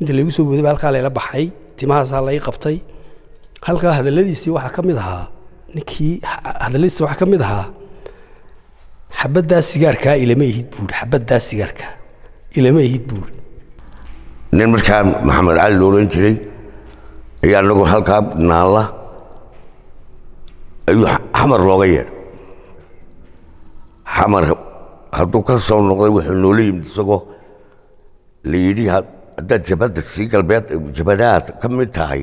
inta laygu soo booday baa halkaa layla baxay timahaasaa lay qabtay. Halkaa hadalladiisii waxaa ka mid ahaa ninkii hadalladiisa waxaa ka mid ahaa xabaddaa sigaarkaa ilama ihid buuri xabaddaa sigaarkaa ilama ihid buuri. Nin markaa maxamed cali lo odhan jiray ayaa anagu halkaa naalla ayuu xamar looga yeedhay xamar hadduu ka soo noqday wuxuu noola yimid isagoo la yidhi haddaad jabhadda sii galbeed jabhadahaad ka mid tahay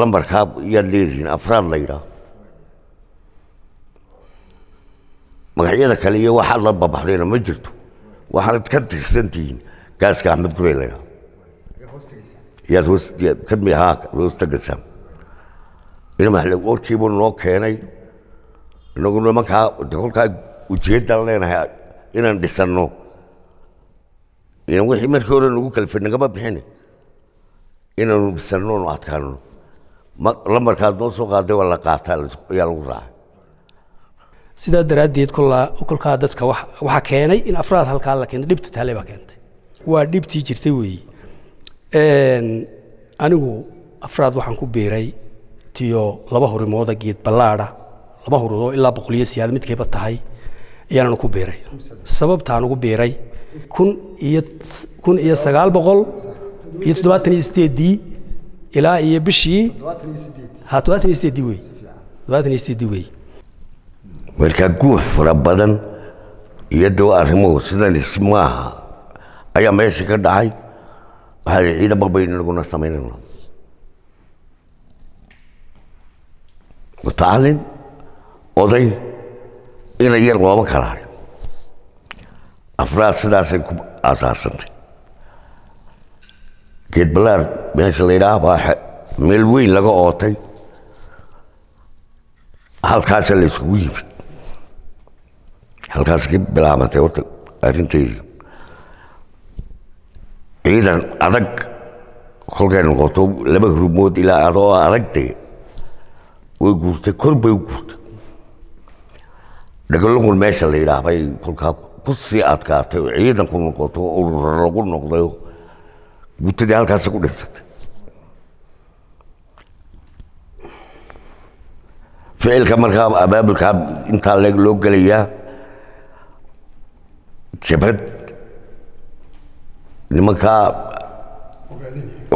lambarkaa yaad leedihiin afraad la yidhaah magacyada kale iyo waxaad la babaxdayna ma jirto waxaanad ka tirsantihiin gaaska axmed gurey la yidhaah yaad hoos ka mid ahaa hoos tagaysaan inamaxle warkiibuu noo keenay inagu nimankaa kolkaa ujeeddaan leenahay inaan dhisanno inan wixii markii hore nagu kalfe nagama bixin inaanu dhisanno nu adkaano lambarkaad noo soo qaaday waa la qaataa ayaa lagu raacay sidaa daraaddeed kolkaa dadka waxaa keenay in afraad halkaa la keentay dhibta taale baa keentay. Waa dhibtii jirtay weeye anigu afraad waxaan ku biiray tiyo laba hurimooda geed ballaada laba huridoo ilaa boqoliyo siyaad midkayba tahay ayaananu ku biiray sababtaan ugu biiray kun iyo sagaal boqol iyo toddobaatan iyo sideeddii ilaa iyo bishii ha toddobaatan iyo sideeddii wey. Toddobaatan guux fara badan dawa arrimuhu sidan ismaaha ayaa meesha ka dhacay. Waxaa ciidamo baynu inaguna samaynayna mutacalin oday ina yar looma kala harin afraad sidaasay ku aasaasantay geed ballaar meesha la yidhaah baa meel weyn laga ootay halkaasa la isugu yimid halkaas ka bilaabantay horta arrinteydii ciidan adag kolkay noqoto laba rumood ilaa adoo adagdee way guurtay kor bay u guurtay dhagaloqun meesha la yidhaah bay kolkaa ku sii adkaatay oo ciidanku noqoto urura lagu noqdayo. Guutadii halkaasa ku dhinsatay ficilka markaa abaabulkaa intaa loo gelayaa jabhad nimankaa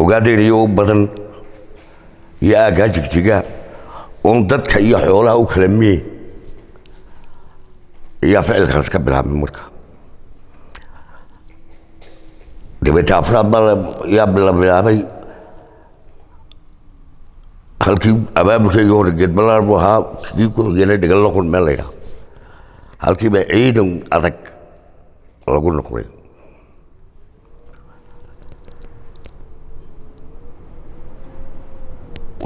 ogaadeynayo u badan iyo aaggaa jigjiga oon dadka iyo xoolaha u kala miye ayaa ficilkaas ka bilaabmay marka dabeete afraad baa yaa la bilaabay halkii abaabulkayga hore geedbalaar buu ahaa kii ku xigeenay dhagaloqon meel laydhaha halkiiba ciidan adag lagu noqday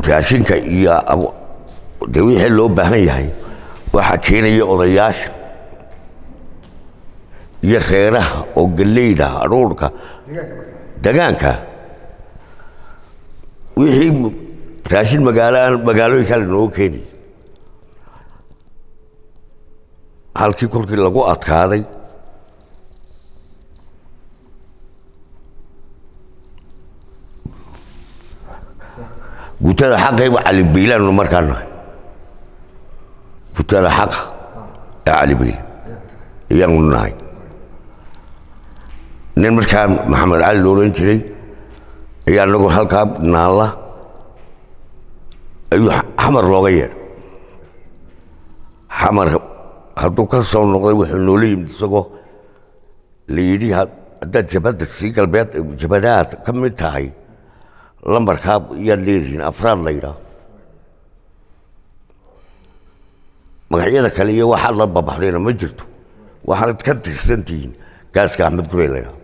raashinka iyo de wixii loo baahan yahay waxaa keenaya odayaasha iyo reeraha oo galleyda aruurka degaanka wixii raashin magaaloaan magaalooyinkaa lanooga keenay. Halkii kolkii lagu adkaaday. Gutada xaqayba calibiilaanu markaa nahay. Gutada xaqa ee calibiil ayaanu nahay nin markaa maxamed cali lo odhan jiray ayaa anagu halkaa naalla ayuu xamar looga yeedhay xamar hadduu ka soo noqday wuxuu noola yimid isagoo la yidhi haddaad jabhadda sii galbeed jabhadahaad ka mid tahay lambarkaa yaad leedihiin afraad la yidhaah. Magacyada kale iyo waxaad la babaxdayna ma jirto. Waxaanad ka tirsantihiin gaaska axmed gurey la yidhaah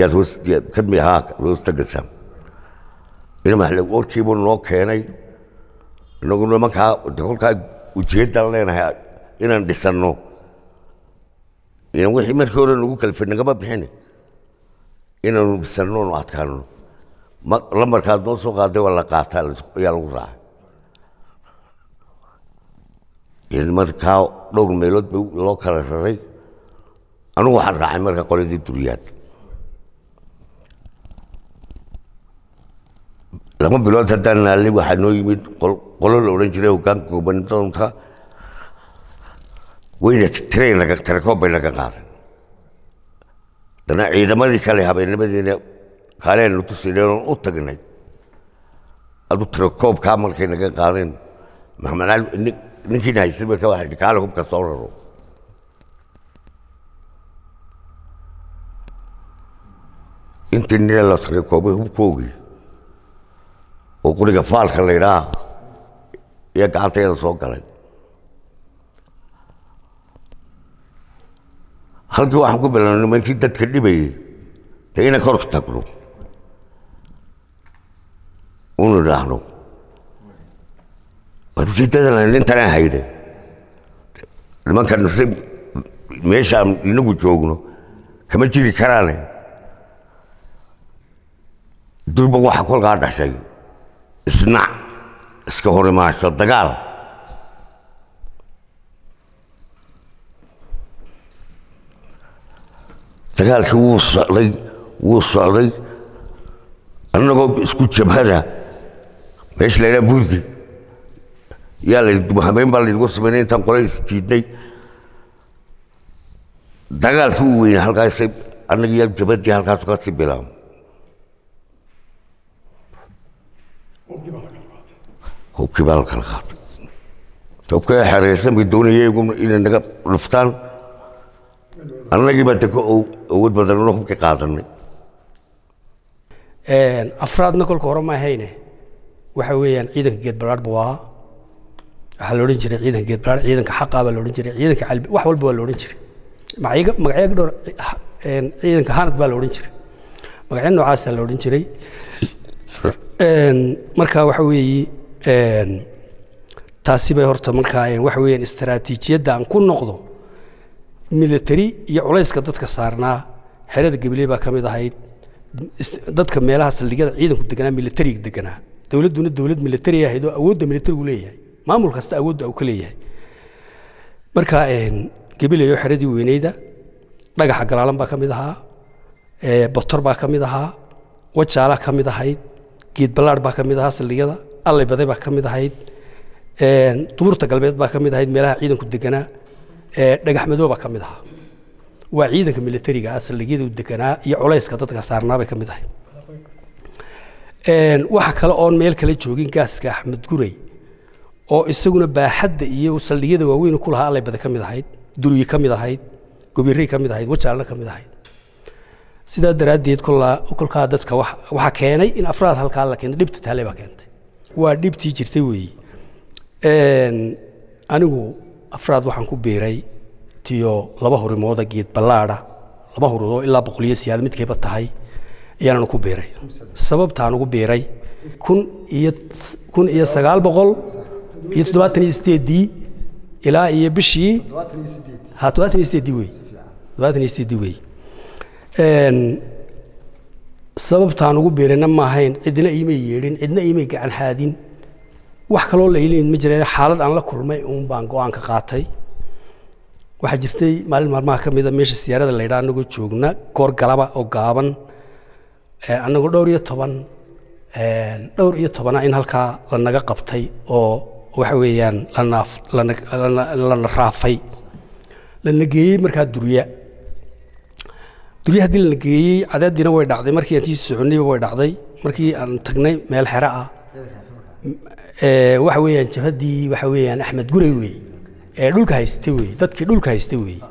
yaad hoos ka mid ahaa hoos tagaysaan inamaxle warkiibuu noo keenay inagu nimankaa de kolkaa ujeeddaan leenahay inaan dhisanno wixii markii hore nagu kalfe nagama bixin inaanu dhisanno nu adkaano lambarkaad noo soo qaaday waa la qaataa ayaa lagu raacay markaa dhowr meelood ba loo kala raray anugu waxaan raacay marka qoladii duriyaad laba bilood haddaan naalay waxaa noo yimid qolo la odhan jiray hoggaanka gobandoonka wayna tirayn naga tarakoob bay naga qaadan dana ciidamadii kale habeenimadiina kaaleenu tusineen u tagnay. Adu tirakoobkaa markay naga qaadeen maxamed cali ninkiina haystay marka waxaa kaale hubka soo raro intii nina la tirakoobay hubkoogii oo quriga faalka la yidhaha iyo gacanteeda soo galay halkii waxaan ku bilaabnay nimankii dadka dhibayey dee inaan korka tagno unu idhaahno waan ujeedadan nintanaan hayde nimankan se meeshaan inagu joogno kama jiri karaane durba waxa kolkaa dhashay isnac iska hor imaasho dagaal. Dagaalkii wuu socday wuu socday annagoo isku jabhada meesha la ydhaha burdi yaa la dubahameyn baa laynagu samaynay intaan qolay isjiidnay dagaalkii uu weynaa halkaasay annagiyo jabadii halkaasu ka sii bilaabo hubkii baa la kala qaatay hubka xereysan bay doonayay inay naga dhuftaan annagii baa deko awood badanno hubka qaadanay afraadna kolka hore ma ahayne waxa weeyaan ciidanka geed buu ahaa waxaa la odhan jiray ciidanka geed ciidanka xaqaa baa la odhan jiray ciidanka calbi wax walba waa la odhan jiray magacyo dhowr ciidanka hanad baa la odhan jiray. Magacyo noocaasaa la odhan jiray marka waxa weeye taasi bay horta markaa waxa weeyaan istaraatiijiyadda aan ku noqdo. Military iyo culayska dadka saarnaa xerada gabiley baa ka mid ahayd. Dadka meelaha saldhigyada ciidanku deganaa militariga deganaa. Dowladduna dowlad militari ahayd oo awoodda militarigu leeyahay. Maamul kasta awoodda uu ka leeyahay. Marka gabiley xeradii weyneyda dhagaxa galaalan baa ka mid ahaa botor baa ka mid ahaa wajaala ka mid ahayd geed ballaadh baa ka mid ahaa saldhigyada allay baa ka mid ahayd duburta galbeed baa ka mid ahayd meelaha ciidanku deganaa dhagax madoo baa ka mid ahaa. Waa ciidanka militariga ah saldhigyada u deganaa iyo culayska dadka saarnaa bay ka mid ahayd. Waxa kale oon meel kale joogin gaaska axmed guray oo isaguna baaxadda iyo saldhigyada waaweyn ku lahaa allay ka mid ahayd duryi ka mid ahayd gobirey ka mid ahayd wajaalna ka mid ahayd sidaa daraaddeed kolkaa dadka waxaa keenay in afraad halkaa la keentay dhibta taale baa keentay. Waa dhibtii jirtay weeye anigu afraad waxaan ku biiray tiyo laba hurimooda geed ballaadha laba huridoo ilaa boqoliyo siyaad midkayba tahay ayaananu ku biiray. Sababtaan ugu biiray kun iyo kun iyo sagaal boqol iyo toddobaatan iyo sideeddii ilaa iyo bishii ha toddobaatan iyo sideeddii wey toddobaatan iyo sideeddii wey sababtaan ugu biirayna ma ahayn cidna iimay yeedhin cidna iimay gacan haadin. Wax kaloo layleyn ma jireen xaalad aan la kulmay uun baan go'aan ka qaatay. Waxaa jirtay maalin maalmaha ka mida meesha siyaarada la yidhaha anagoo joogna goor galaba oo gaaban annagoo dhowr iyo toban dhowr iyo tobana in halkaa lanaga qabtay oo waxa weeyaan lanaaf lana raafay. Lana geeyey markaa durya durya haddii lana geeyey cadaadiina way dhacday. Markii aan tii soconnayba way dhacday. Markii aan tagnay meel xero ah. Waxa weeyaan jabhaddii waxa weeyaan axmed guray weeye ee dhulka haysta weeye dadkii dhulka haysta weeye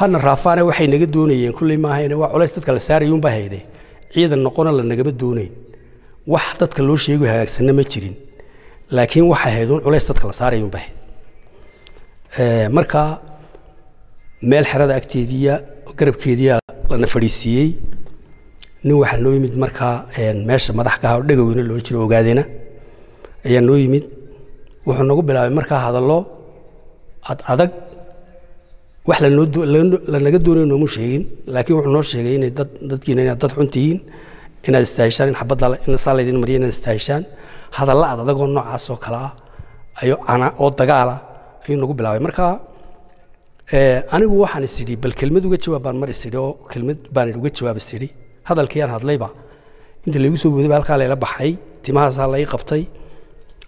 hadna raafaana waxay naga doonayeen. Kulley maahayne waa culays dadka la saarayuunbaa hayde ciidan noqona la nagama doonayn. Wax dadka loo sheego hagaagsanna ma jirin. Laakiin waxay hayduun culays dadka la saarayuunbaa hayd. Marka meel xerada agteediiya garabkeediya lana fadhiisiiyey. Nin waxaa noo yimid markaa meesha madax ka ah oo dhegoweyne loo jiro ogaadeena ayaa noo yimid. Wuxuu nagu bilaabay markaa hadallo ad adag. Wax lanaga doonayo noomu sheegin laakiin wuxuu noo sheegay inay dad dadkiina inaad dad xun tihiin inaad istaahishaan in xabadda saa laydin mariya inaad istaahishaan hadalla ad adagoo noocaas oo kale ah ayo oo dagaala ayuu nagu bilaabay. Marka anigu waxaan is idhi bal kelmad uga jawaab baan mar is idhi oo kelmad baan uga jawaab is idhi hadalkii aan hadlayba inta laygu soo booday baa halkaa layla baxay timahaasaa lai qabtay.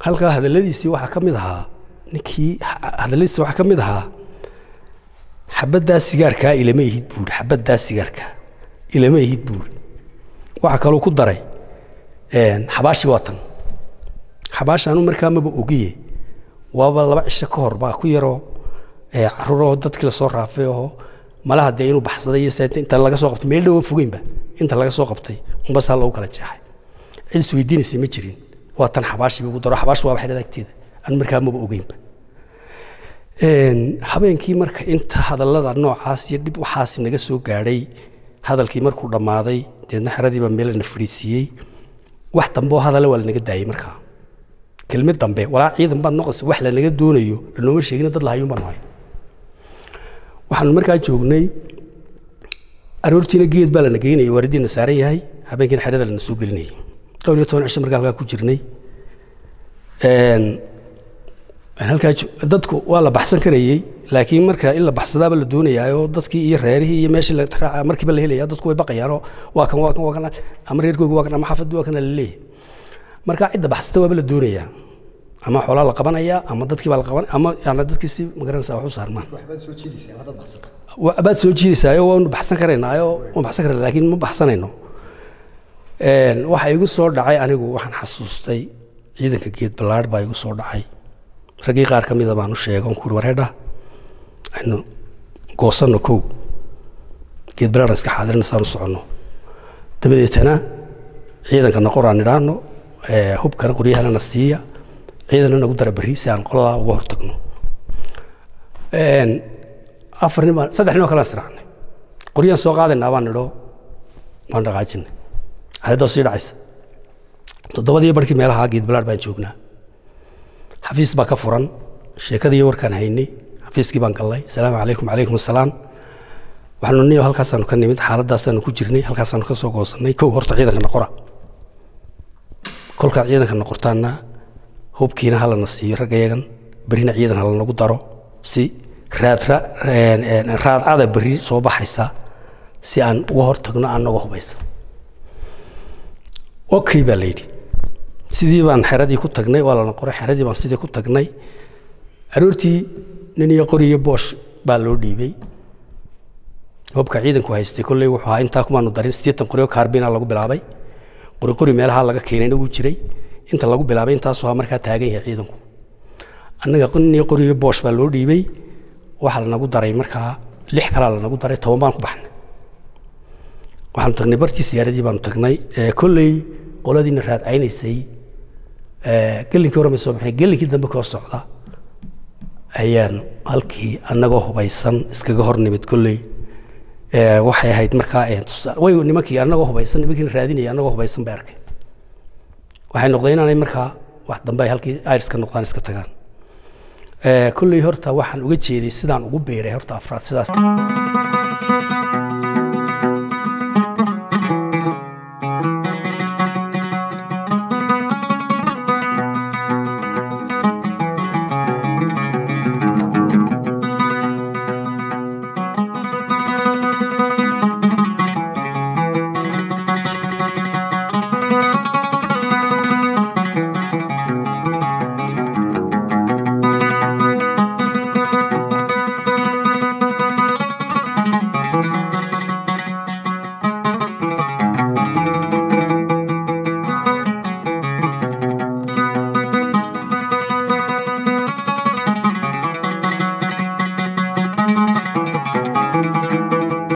Halkaa hadalladiisii waxaa ka mid ahaa ninkii hadalladiisii waxaa ka mid ahaa xabaddaa sigaarkaa ilama ihid buuri xabaddaa sigaarkaa ilama ihid buuri. Waxaa kaloo ku daray xabaashii waa tan. Xabaasha anu markaa maba ogiye waaba laba cisho ka hor baa ku yaroo caruuroo dadkii la soo raafay oo malaha dee inuu baxsaday inta laga soo qabtay meel dhowa fogeynba inta laga soo qabtay unbasaa lagu kala jeexay. Cid isweydiinaysay ma jirin. Waa tan xabaashii ugu daro xabaash waa xerada agteeda markaa maba ogeynba. Habeenkii marka inta hadallada noocaas iyo dhib waxaas naga soo gaadhay hadalkii markuu dhammaaday deedna xeradiibaa meel na fadhiisiiyey wax dambe oo hadalla waa lanaga daayey markaa. Kelmad dambe walaa ciidan baad noqonsa wax lanaga doonayo lanooma sheegina dad lahayuun baan nahay waxaanu markaa joognay aroortiina geed baa lana geynayay waaridiina saaran yahay habeenkiina xerada lana soo gelinayay dhowr iyo toban cisho markaa halkaa ku jirnay. Halkaa dadku waa la baxsan karayey laakiin marka in la baxsadaaba la doonayaayoo dadkii iyo reerihii iyo meeshii la markiiba la helaya dadku way baqayaanoo waa kan waa kan waa kan ama reerkoogi waa kan ama xaafaddu waa kana la leeyahay. Marka cidda baxsata waaba la doonayaa ama xoolaa la qabanaya ama dadkii baa la qabanaya ama yani dadkii si ma garanaysaa wax u saarmaan baad soo jiidaysaayo waanu baxsan karaynaayo waan baxsan karayna laakiin ma baxsanayno. Waxa igu soo dhacay anigu waxaan xasuustay ciidanka geed ballaadh baa igu soo dhacay. Raggii qaar ka mida baan u sheegay on kuuri wareedha aynu goosanno kow. Geed ballaadhan iska xaadirina saanu soconno. Dabadeetana ciidanka noqoraan idhaahno hubkana qoryahana na siiya ciidana nagu dara berri si aan qoladaa uga hortagno. Afar nin saddex nin oo kale aan siraacnay qoryaan soo qaadaynaa baan nidho waan dhaqaajinay. Xaaladoo sii dhacaysa. Toddobadii barkii meelaha geed balaadh baan joognaa. Xafiis baa ka furan sheekadii warkaan haynay xafiiskii baan gallay asalaamu calaykum calaykum asalaam. Waxaanu niyo halkaasaanu ka nimid xaaladaasaanu ku jirnay halkaasaanu ka soo goosannay. Kow horta ciidanka noqora kolkaad ciidanka noqortaanna hubkiina halana siiyo raggayagan berrina ciidan halanagu daro. Si raadcada berri soo baxaysa si aan uga hortagno anagoo hubaysa. Okay baa layidhi sidii baan xeradii ku tagnay waa lana qoray. Xeradii baan sidii ku tagnay. Aroortii nin iyo qori boosh baa loo dhiibay. Hubka ciidanku haystay kolley wuxuu ahaa intaa kumaanu darin siddeetan qori oo lagu bilaabay. Qori qori meelaha laga keenayna wuu jiray inta lagu bilaabay intaasuu ahaa markaa taagan yahay ciidanku annaga nin iyo qori iyo boosh baa loo dhiibay. Waxaa lanagu daray markaa lix kalaa lanagu daray toban baan ku baxnay. Waxaanu tagnay bartii siyaaradii baanu tagnay kolley qoladiina raadcaynaysay gelinkii hore may soo bixnay gelinkii dambe koo socda ayaan halkii annagoo hubaysan iskaga hor nimid kolley. Waxay ahayd markaa nimankii annagoo hubaysan nimankiina raadinaya annagoo hubaysan bay arkay waxay noqday inaanay markaa wax dambe ay halkii iriska noqdaan iska tagaan. Kolley horta waxaan uga jeeday sidaan ugu beeray horta afraad sidaas